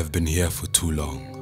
have been here for too long.